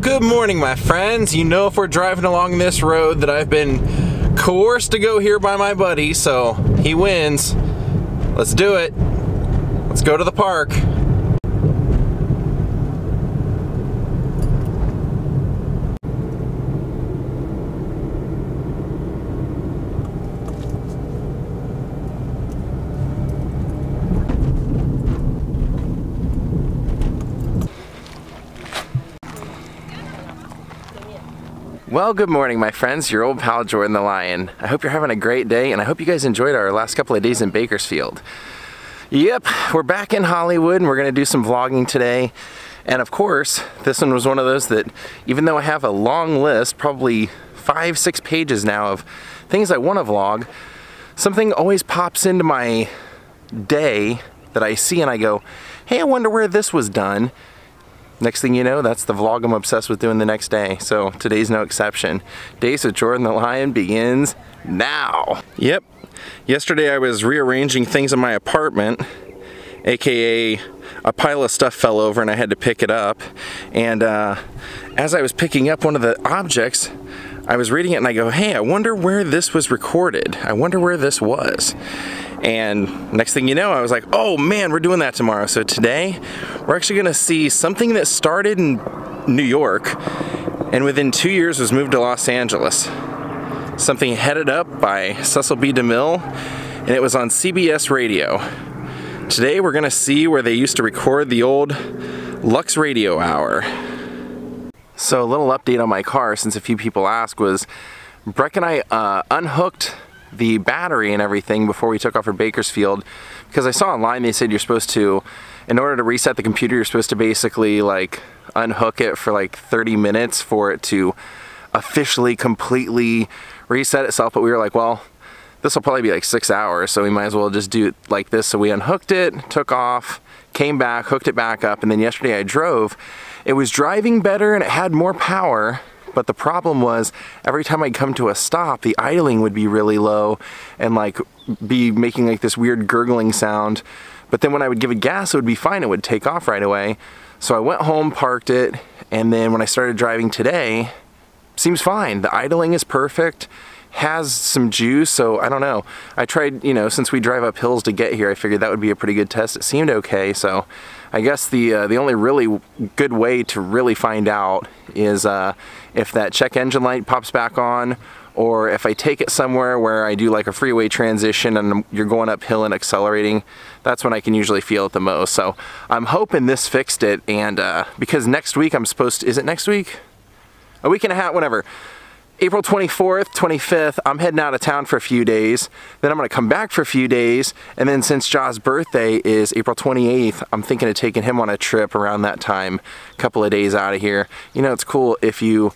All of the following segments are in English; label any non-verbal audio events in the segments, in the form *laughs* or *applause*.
good morning, my friends. You know, if we're driving along this road, that I've been coerced to go here by my buddy, so he wins. Let's do it. Let's go to the park. Well, good morning, my friends. Your old pal Jordan the Lion. I hope you're having a great day, and I hope you guys enjoyed our last couple of days in Bakersfield. Yep, we're back in Hollywood, and we're going to do some vlogging today. And of course, this one was one of those that, even though I have a long list, probably five, six pages now of things I want to vlog, something always pops into my day that I see and I go, hey, I wonder where this was done next thing you know, that's the vlog I'm obsessed with doing the next day. So today's no exception. Daze with Jordan the Lion begins now. Yep. Yesterday I was rearranging things in my apartment, aka a pile of stuff fell over and I had to pick it up. And uh, as I was picking up one of the objects, I was reading it and I go, hey, I wonder where this was recorded. I wonder where this was. And next thing you know, I was like, oh man, we're doing that tomorrow. So today, we're actually gonna see something that started in New York and within two years was moved to Los Angeles. Something headed up by Cecil B. DeMille, and it was on CBS Radio. Today, we're gonna see where they used to record the old Lux Radio Hour. So a little update on my car, since a few people asked, was Breck and I uh, unhooked the battery and everything before we took off for Bakersfield because I saw online they said you're supposed to in order to reset the computer you're supposed to basically like unhook it for like 30 minutes for it to officially completely reset itself. But we were like well this will probably be like six hours so we might as well just do it like this. So we unhooked it took off came back hooked it back up and then yesterday I drove it was driving better and it had more power but the problem was every time I'd come to a stop, the idling would be really low and like be making like this weird gurgling sound. But then when I would give it gas, it would be fine. It would take off right away. So I went home, parked it, and then when I started driving today, seems fine. The idling is perfect has some juice, so I don't know. I tried, you know, since we drive up hills to get here, I figured that would be a pretty good test. It seemed okay, so I guess the uh, the only really good way to really find out is uh, if that check engine light pops back on or if I take it somewhere where I do like a freeway transition and you're going uphill and accelerating, that's when I can usually feel it the most. So I'm hoping this fixed it and uh, because next week I'm supposed to, is it next week? A week and a half, whatever. April 24th, 25th, I'm heading out of town for a few days. Then I'm gonna come back for a few days. And then since Jaw's birthday is April 28th, I'm thinking of taking him on a trip around that time, a couple of days out of here. You know, it's cool if you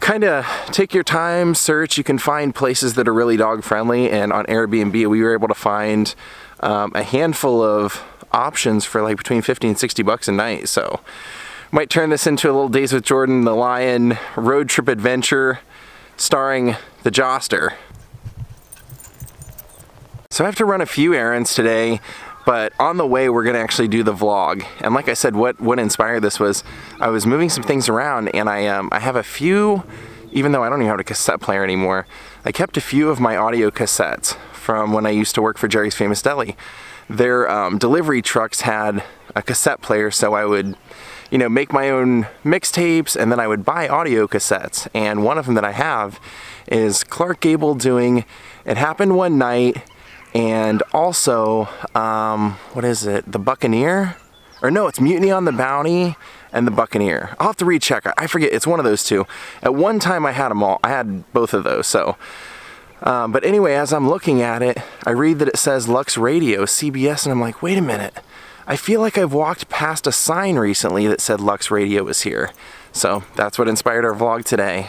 kind of take your time, search, you can find places that are really dog friendly. And on Airbnb, we were able to find um, a handful of options for like between 50 and 60 bucks a night. So might turn this into a little Daze with Jordan the Lion road trip adventure starring the Joster. So I have to run a few errands today, but on the way we're gonna actually do the vlog. And like I said, what, what inspired this was I was moving some things around and I, um, I have a few, even though I don't even have a cassette player anymore, I kept a few of my audio cassettes from when I used to work for Jerry's Famous Deli. Their um, delivery trucks had a cassette player so I would you know, make my own mixtapes and then I would buy audio cassettes. And one of them that I have is Clark Gable doing It Happened One Night and also, um, what is it, The Buccaneer? Or no, it's Mutiny on the Bounty and The Buccaneer. I'll have to recheck. I forget, it's one of those two. At one time I had them all, I had both of those, so. Um, but anyway, as I'm looking at it, I read that it says Lux Radio, CBS, and I'm like, wait a minute. I feel like I've walked past a sign recently that said Lux Radio was here. So that's what inspired our vlog today.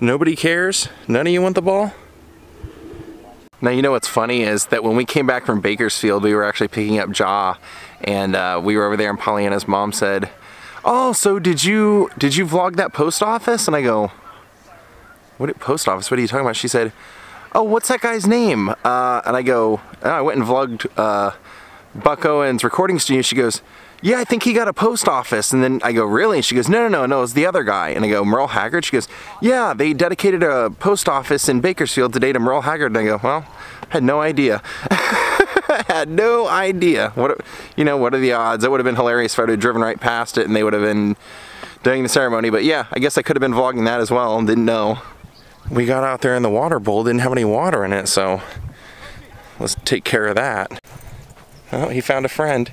Nobody cares? None of you want the ball? Now you know what's funny is that when we came back from Bakersfield we were actually picking up Jaw and uh, we were over there and Pollyanna's mom said oh, so did you, did you vlog that post office? And I go, what post office, what are you talking about? She said, oh, what's that guy's name? Uh, and I go, oh, I went and vlogged uh, Buck Owens recording studio. She goes, yeah, I think he got a post office. And then I go, really? And she goes, no, no, no, no, it's the other guy. And I go, Merle Haggard? She goes, yeah, they dedicated a post office in Bakersfield today to Merle Haggard. And I go, well, I had no idea. *laughs* Had no idea. What, you know, what are the odds? That would have been hilarious if I would have driven right past it and they would have been doing the ceremony. But yeah, I guess I could have been vlogging that as well and didn't know. We got out there in the water bowl, didn't have any water in it, so let's take care of that. Oh, he found a friend.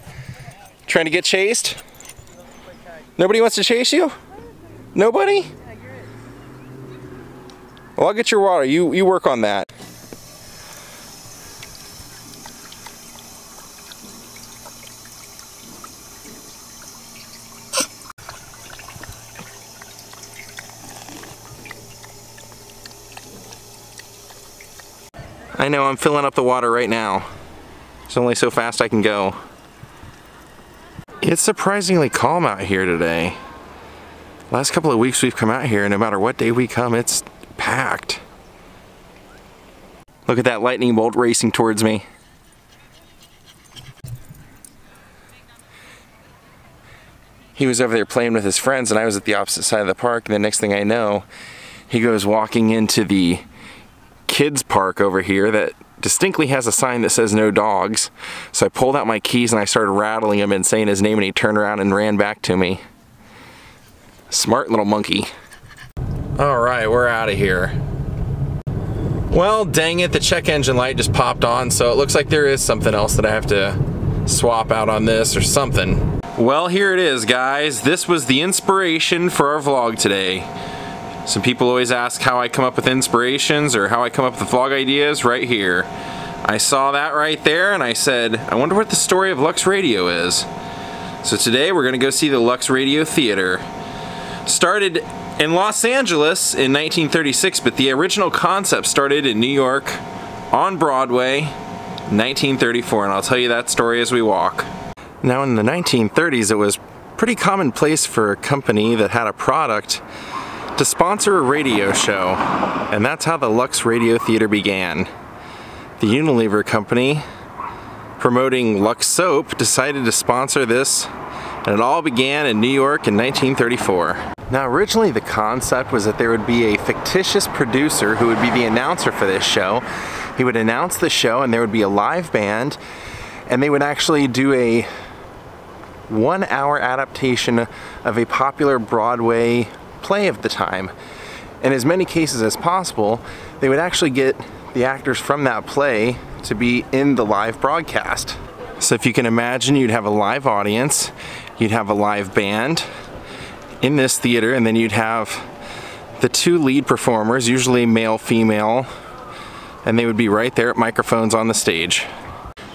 Trying to get chased? Nobody wants to chase you? Nobody? Well, I'll get your water. You, you work on that. I know, I'm filling up the water right now. It's only so fast I can go. It's surprisingly calm out here today. Last couple of weeks we've come out here, and no matter what day we come, it's packed. Look at that lightning bolt racing towards me. He was over there playing with his friends and I was at the opposite side of the park and the next thing I know, he goes walking into the kids park over here that distinctly has a sign that says no dogs. So I pulled out my keys and I started rattling him and saying his name and he turned around and ran back to me. Smart little monkey. All right, we're out of here. Well, dang it, the check engine light just popped on, so it looks like there is something else that I have to swap out on this or something. Well, here it is, guys. This was the inspiration for our vlog today. Some people always ask how I come up with inspirations or how I come up with vlog ideas right here. I saw that right there and I said, I wonder what the story of Lux Radio is. So today we're going to go see the Lux Radio Theater. Started in Los Angeles in 1936, but the original concept started in New York on Broadway 1934, and I'll tell you that story as we walk. Now in the 1930s, it was pretty commonplace for a company that had a product to sponsor a radio show, and that's how the Lux Radio Theater began. The Unilever company, promoting Lux Soap, decided to sponsor this, and it all began in New York in 1934. Now originally the concept was that there would be a fictitious producer who would be the announcer for this show. He would announce the show and there would be a live band and they would actually do a one hour adaptation of a popular Broadway play of the time. In as many cases as possible, they would actually get the actors from that play to be in the live broadcast. So if you can imagine, you'd have a live audience, you'd have a live band in this theater, and then you'd have the two lead performers, usually male, female, and they would be right there at microphones on the stage.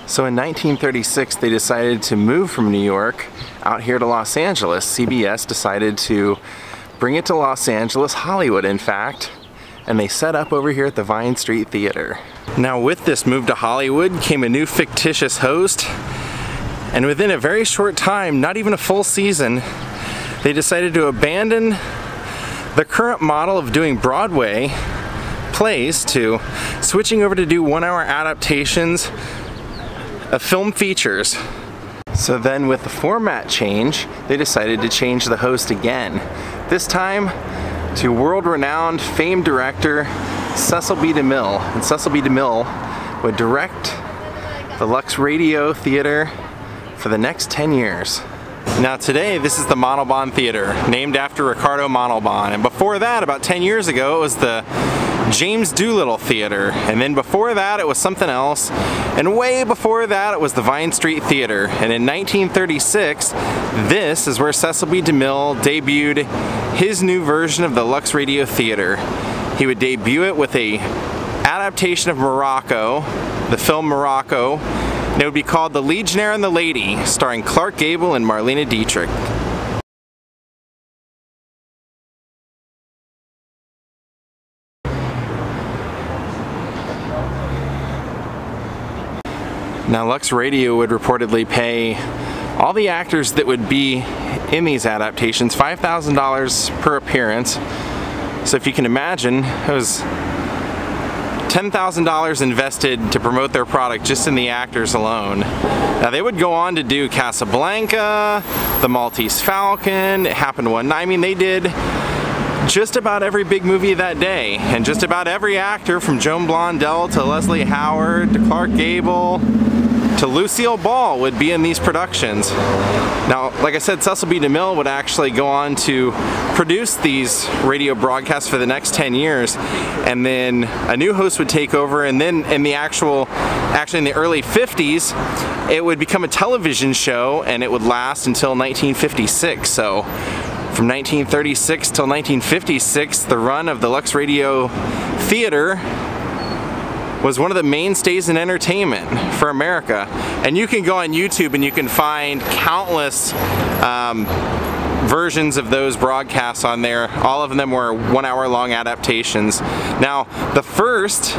So in 1936, they decided to move from New York out here to Los Angeles. CBS decided to bring it to Los Angeles, Hollywood in fact, and they set up over here at the Vine Street Theater. Now with this move to Hollywood came a new fictitious host, and within a very short time, not even a full season, they decided to abandon the current model of doing Broadway plays to switching over to do one hour adaptations of film features. So then with the format change, they decided to change the host again. This time to world-renowned famed director Cecil B. DeMille. And Cecil B. DeMille would direct the Lux Radio Theater for the next 10 years. Now today, this is the Montalban Theater, named after Ricardo Montalban. And before that, about 10 years ago, it was the James Doolittle Theater. And then before that, it was something else. And way before that, it was the Vine Street Theater. And in 1936, this is where Cecil B. DeMille debuted his new version of the Lux Radio Theater. He would debut it with a adaptation of Morocco, the film Morocco, and it would be called The Legionnaire and the Lady, starring Clark Gable and Marlene Dietrich. Now Lux Radio would reportedly pay all the actors that would be in these adaptations $5,000 per appearance So if you can imagine, it was $10,000 invested to promote their product just in the actors alone. Now they would go on to do Casablanca, The Maltese Falcon, It Happened One Night. I mean, they did just about every big movie that day, and just about every actor from Joan Blondell to Leslie Howard to Clark Gable to Lucille Ball would be in these productions. Now, like I said, Cecil B. DeMille would actually go on to produce these radio broadcasts for the next 10 years, and then a new host would take over, and then in the actual, actually in the early 50s, it would become a television show, and it would last until 1956. So from 1936 till 1956, the run of the Lux Radio Theater was one of the mainstays in entertainment for America. And you can go on YouTube and you can find countless um, versions of those broadcasts on there. All of them were one hour long adaptations. Now, the first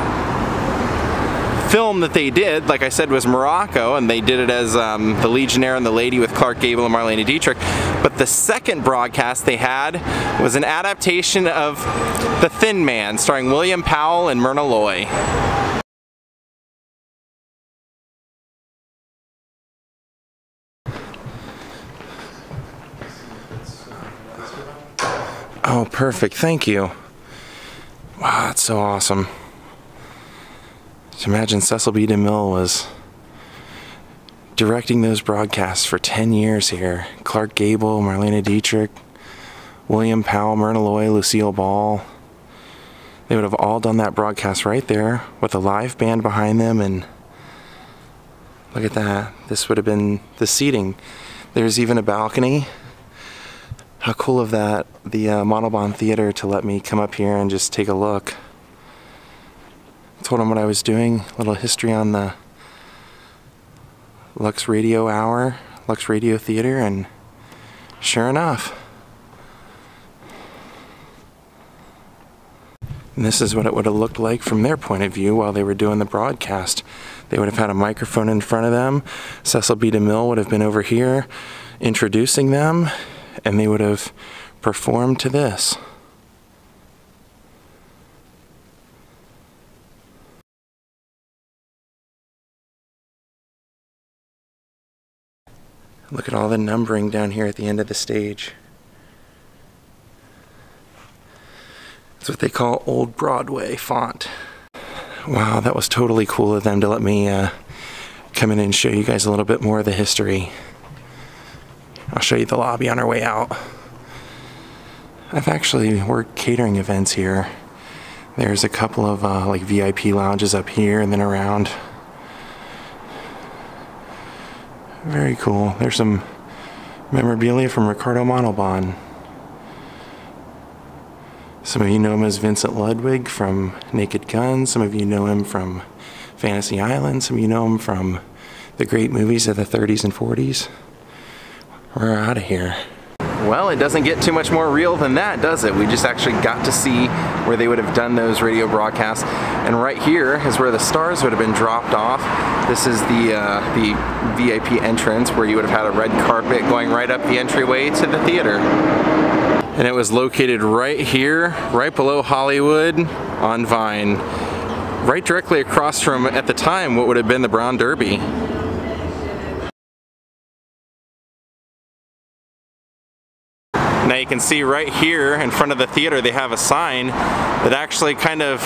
film that they did, like I said, was Morocco, and they did it as um, The Legionnaire and the Lady with Clark Gable and Marlene Dietrich. But the second broadcast they had was an adaptation of The Thin Man, starring William Powell and Myrna Loy. Oh, perfect. Thank you. Wow, that's so awesome. Just imagine Cecil B. DeMille was directing those broadcasts for 10 years here. Clark Gable, Marlena Dietrich, William Powell, Myrna Loy, Lucille Ball. They would have all done that broadcast right there with a live band behind them and look at that. This would have been the seating. There's even a balcony how cool of that, the uh, Montalban Theater to let me come up here and just take a look. Told them what I was doing, a little history on the Lux Radio Hour, Lux Radio Theater, and sure enough. And this is what it would have looked like from their point of view while they were doing the broadcast. They would have had a microphone in front of them. Cecil B. DeMille would have been over here introducing them and they would have performed to this. Look at all the numbering down here at the end of the stage. It's what they call Old Broadway font. Wow, that was totally cool of them to let me uh, come in and show you guys a little bit more of the history. I'll show you the lobby on our way out. I've actually worked catering events here. There's a couple of uh, like VIP lounges up here and then around. Very cool. There's some memorabilia from Ricardo Montalban. Some of you know him as Vincent Ludwig from Naked Gun. Some of you know him from Fantasy Island. Some of you know him from the great movies of the 30s and 40s. We're out of here. Well, it doesn't get too much more real than that, does it? We just actually got to see where they would have done those radio broadcasts. And right here is where the stars would have been dropped off. This is the, uh, the VIP entrance where you would have had a red carpet going right up the entryway to the theater. And it was located right here, right below Hollywood on Vine. Right directly across from, at the time, what would have been the Brown Derby. Now you can see right here in front of the theater they have a sign that actually kind of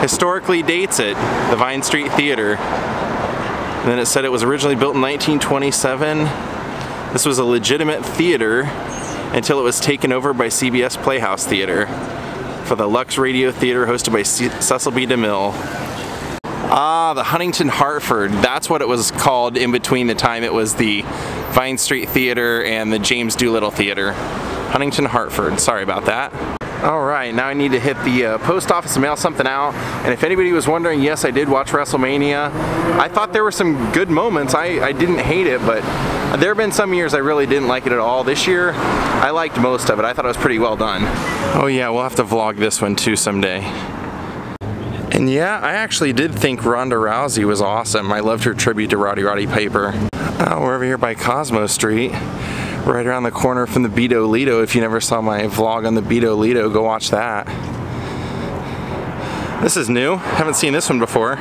historically dates it, the Vine Street Theater. And then it said it was originally built in 1927. This was a legitimate theater until it was taken over by CBS Playhouse Theater for the Lux Radio Theater hosted by C Cecil B. DeMille. Ah, the Huntington Hartford. That's what it was called in between the time it was the Vine Street Theater and the James Doolittle Theater. Huntington, Hartford. Sorry about that. All right, now I need to hit the uh, post office and mail something out. And if anybody was wondering, yes, I did watch WrestleMania. I thought there were some good moments. I, I didn't hate it, but there have been some years I really didn't like it at all. This year, I liked most of it. I thought it was pretty well done. Oh yeah, we'll have to vlog this one too someday. And yeah, I actually did think Ronda Rousey was awesome. I loved her tribute to Roddy Roddy Piper. Uh, we're over here by Cosmo Street right around the corner from the Bido Lito. If you never saw my vlog on the Bido Lito, go watch that. This is new. Haven't seen this one before.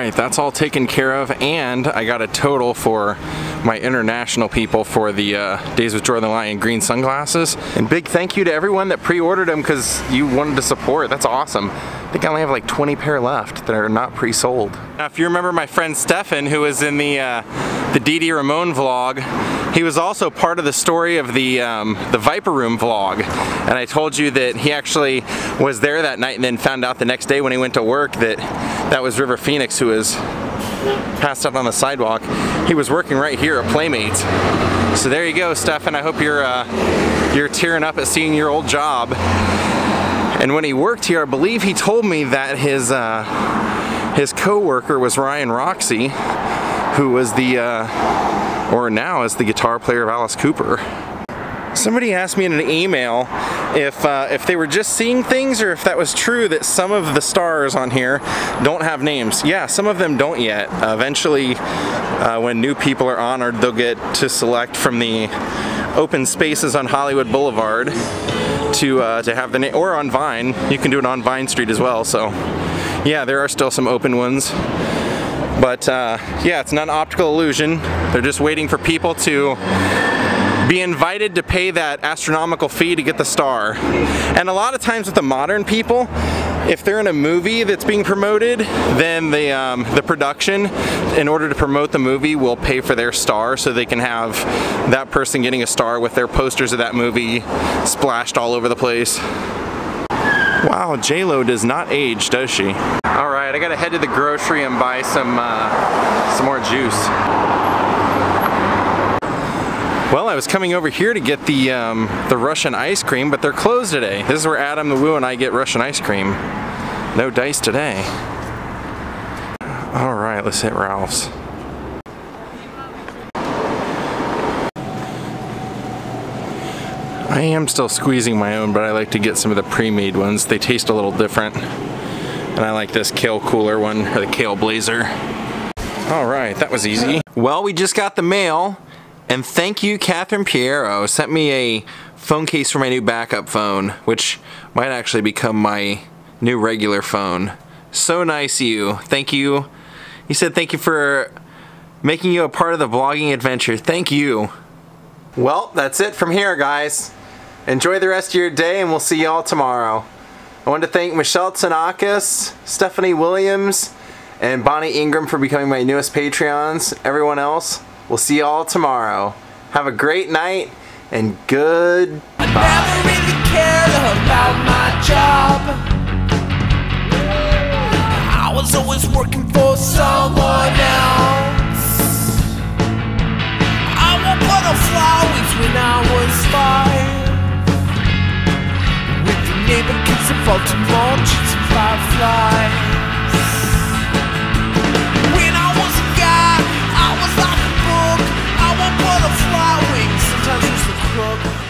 Right, that's all taken care of, and I got a total for my international people for the uh, Daze with Jordan Lion green sunglasses. And big thank you to everyone that pre-ordered them because you wanted to support. That's awesome. I think I only have like 20 pair left that are not pre-sold. Now, if you remember my friend Stefan, who was in the uh, the Dee Dee Ramone vlog, he was also part of the story of the um, the Viper Room vlog, and I told you that he actually was there that night and then found out the next day when he went to work that that was River Phoenix who was passed out on the sidewalk. He was working right here at Playmates. So there you go, Stefan. I hope you're uh, you're tearing up at seeing your old job. And when he worked here, I believe he told me that his uh, his co-worker was Ryan Roxie, who was the uh, or now as the guitar player of Alice Cooper. Somebody asked me in an email if uh, if they were just seeing things or if that was true that some of the stars on here don't have names. Yeah, some of them don't yet. Uh, eventually, uh, when new people are honored, they'll get to select from the open spaces on Hollywood Boulevard to uh, to have the name, or on Vine. You can do it on Vine Street as well. So, yeah, there are still some open ones. But uh, yeah, it's not an optical illusion. They're just waiting for people to be invited to pay that astronomical fee to get the star. And a lot of times with the modern people, if they're in a movie that's being promoted, then the um, the production, in order to promote the movie, will pay for their star so they can have that person getting a star with their posters of that movie splashed all over the place. Wow, J-Lo does not age, does she? All right, I gotta head to the grocery and buy some uh, some more juice. Well, I was coming over here to get the um, the Russian ice cream, but they're closed today. This is where Adam the Woo and I get Russian ice cream. No dice today. All right, let's hit Ralph's. I am still squeezing my own, but I like to get some of the pre-made ones. They taste a little different. And I like this kale cooler one, or the kale blazer. All right, that was easy. Well, we just got the mail. And thank you, Catherine Piero, sent me a phone case for my new backup phone, which might actually become my new regular phone. So nice you. Thank you. He said thank you for making you a part of the vlogging adventure. Thank you. Well, that's it from here, guys. Enjoy the rest of your day, and we'll see y'all tomorrow. I want to thank Michelle Tanakis, Stephanie Williams, and Bonnie Ingram for becoming my newest Patreons. Everyone else, We'll see you all tomorrow. Have a great night and good. I. I was always working for neighbor keeps a Baltimore, launches and fireflies. When I was a guy, I was like a book. I want butterfly wings, sometimes it's the crook.